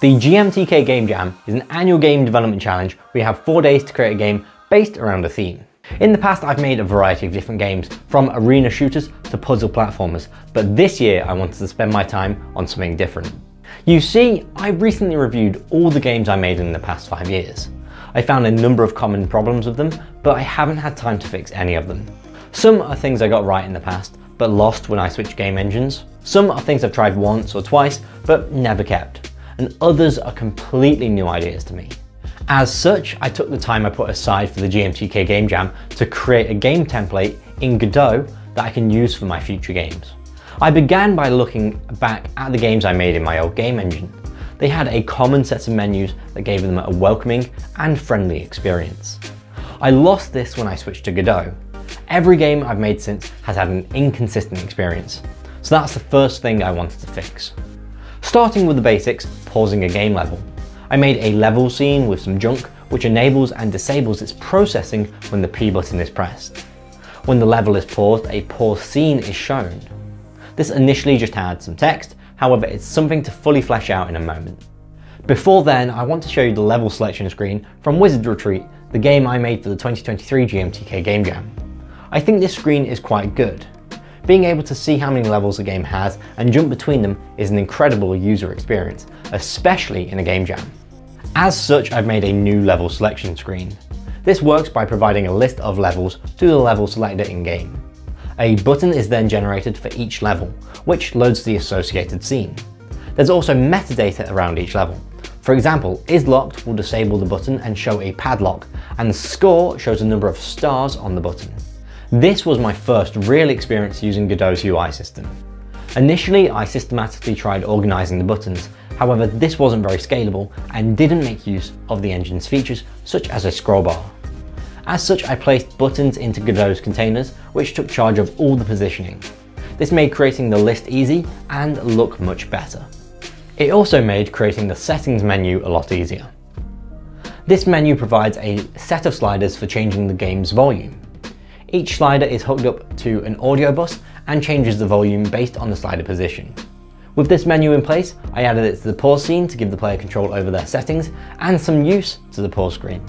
The GMTK Game Jam is an annual game development challenge where you have four days to create a game based around a theme. In the past, I've made a variety of different games, from arena shooters to puzzle platformers, but this year I wanted to spend my time on something different. You see, I recently reviewed all the games I made in the past five years. I found a number of common problems with them, but I haven't had time to fix any of them. Some are things I got right in the past, but lost when I switched game engines. Some are things I've tried once or twice, but never kept. And others are completely new ideas to me. As such, I took the time I put aside for the GMTK Game Jam to create a game template in Godot that I can use for my future games. I began by looking back at the games I made in my old game engine. They had a common set of menus that gave them a welcoming and friendly experience. I lost this when I switched to Godot. Every game I've made since has had an inconsistent experience, so that's the first thing I wanted to fix. Starting with the basics, pausing a game level. I made a level scene with some junk which enables and disables its processing when the P button is pressed. When the level is paused, a pause scene is shown. This initially just had some text, however it's something to fully flesh out in a moment. Before then, I want to show you the level selection screen from Wizard Retreat, the game I made for the 2023 GMTK Game Jam. I think this screen is quite good. Being able to see how many levels a game has and jump between them is an incredible user experience, especially in a game jam. As such, I've made a new level selection screen. This works by providing a list of levels to the level selector in-game. A button is then generated for each level, which loads the associated scene. There's also metadata around each level. For example, is locked will disable the button and show a padlock, and score shows the number of stars on the button. This was my first real experience using Godot's UI system. Initially, I systematically tried organizing the buttons, however this wasn't very scalable and didn't make use of the engine's features such as a scroll bar. As such, I placed buttons into Godot's containers, which took charge of all the positioning. This made creating the list easy and look much better. It also made creating the settings menu a lot easier. This menu provides a set of sliders for changing the game's volume. Each slider is hooked up to an audio bus and changes the volume based on the slider position. With this menu in place, I added it to the pause scene to give the player control over their settings and some use to the pause screen.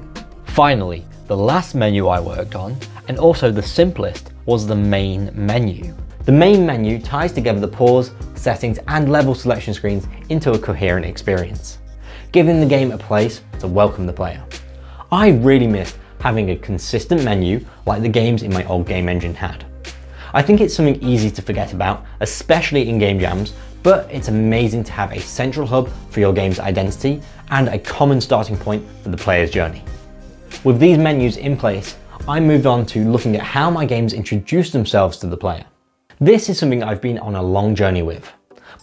Finally, the last menu I worked on, and also the simplest, was the main menu. The main menu ties together the pause, settings and level selection screens into a coherent experience, giving the game a place to welcome the player. I really missed having a consistent menu like the games in my old game engine had. I think it's something easy to forget about, especially in game jams, but it's amazing to have a central hub for your game's identity and a common starting point for the player's journey. With these menus in place, I moved on to looking at how my games introduce themselves to the player. This is something I've been on a long journey with.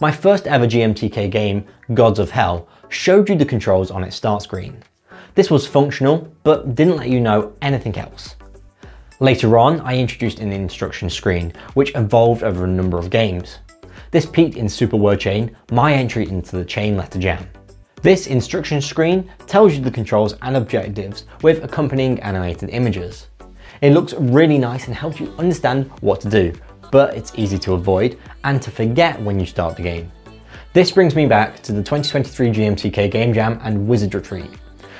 My first ever GMTK game, Gods of Hell, showed you the controls on its start screen. This was functional, but didn't let you know anything else. Later on, I introduced an instruction screen, which evolved over a number of games. This peaked in Super Word Chain, my entry into the Chain Letter Jam. This instruction screen tells you the controls and objectives with accompanying animated images. It looks really nice and helps you understand what to do, but it's easy to avoid and to forget when you start the game. This brings me back to the 2023 GMTK Game Jam and Wizard Retreat.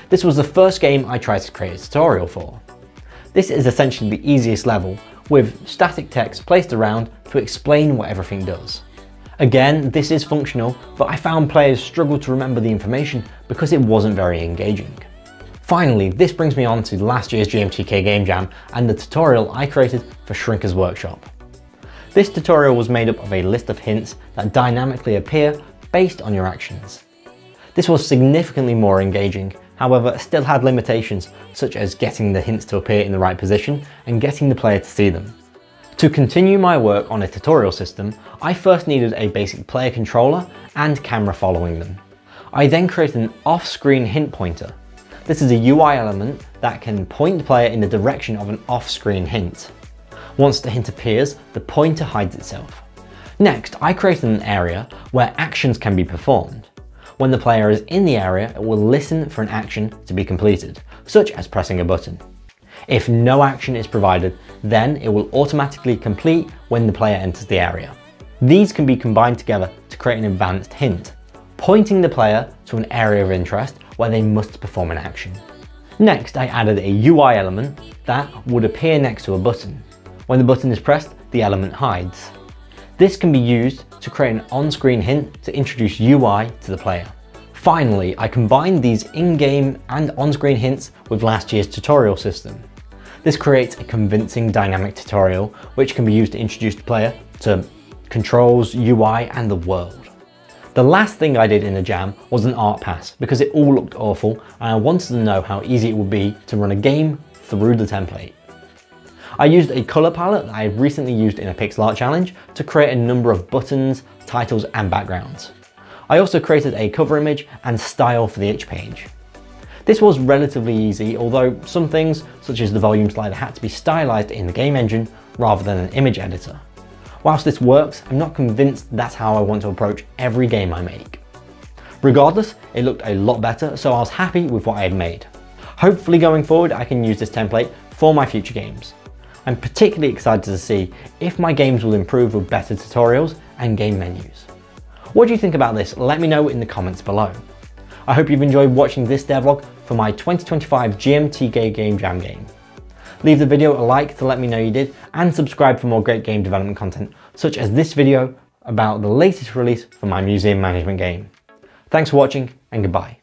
This was the first game I tried to create a tutorial for. This is essentially the easiest level, with static text placed around to explain what everything does. Again, this is functional, but I found players struggled to remember the information because it wasn't very engaging. Finally, this brings me on to last year's GMTK Game Jam and the tutorial I created for Shrinker's Workshop. This tutorial was made up of a list of hints that dynamically appear based on your actions. This was significantly more engaging however still had limitations such as getting the hints to appear in the right position and getting the player to see them. To continue my work on a tutorial system, I first needed a basic player controller and camera following them. I then created an off-screen hint pointer. This is a UI element that can point the player in the direction of an off-screen hint. Once the hint appears, the pointer hides itself. Next, I created an area where actions can be performed. When the player is in the area, it will listen for an action to be completed, such as pressing a button. If no action is provided, then it will automatically complete when the player enters the area. These can be combined together to create an advanced hint, pointing the player to an area of interest where they must perform an action. Next, I added a UI element that would appear next to a button. When the button is pressed, the element hides. This can be used to create an on-screen hint to introduce UI to the player. Finally, I combined these in-game and on-screen hints with last year's tutorial system. This creates a convincing dynamic tutorial which can be used to introduce the player to controls, UI and the world. The last thing I did in the jam was an art pass because it all looked awful and I wanted to know how easy it would be to run a game through the template. I used a colour palette that I recently used in a pixel art challenge to create a number of buttons, titles and backgrounds. I also created a cover image and style for the itch page. This was relatively easy, although some things, such as the volume slider, had to be stylized in the game engine rather than an image editor. Whilst this works, I'm not convinced that's how I want to approach every game I make. Regardless, it looked a lot better, so I was happy with what I had made. Hopefully going forward, I can use this template for my future games. I'm particularly excited to see if my games will improve with better tutorials and game menus. What do you think about this? Let me know in the comments below. I hope you've enjoyed watching this devlog for my 2025 GMTK Game Jam game. Leave the video a like to let me know you did and subscribe for more great game development content such as this video about the latest release for my museum management game. Thanks for watching and goodbye.